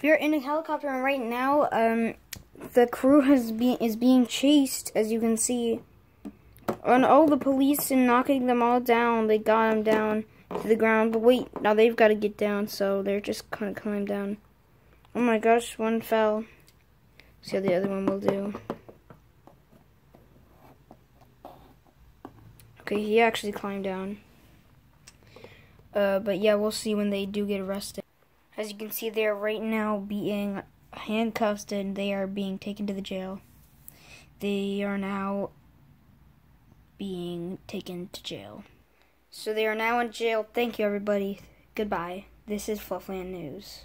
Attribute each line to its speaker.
Speaker 1: We're in a helicopter, and right now, um, the crew has been is being chased, as you can see. And all the police and knocking them all down. They got them down to the ground. But wait, now they've got to get down, so they're just kind of climb down. Oh my gosh, one fell. See how the other one will do. Okay, he actually climbed down. Uh, but yeah, we'll see when they do get arrested. As you can see, they are right now being handcuffed and they are being taken to the jail. They are now being taken to jail. So they are now in jail. Thank you, everybody. Goodbye. This is Fluffland News.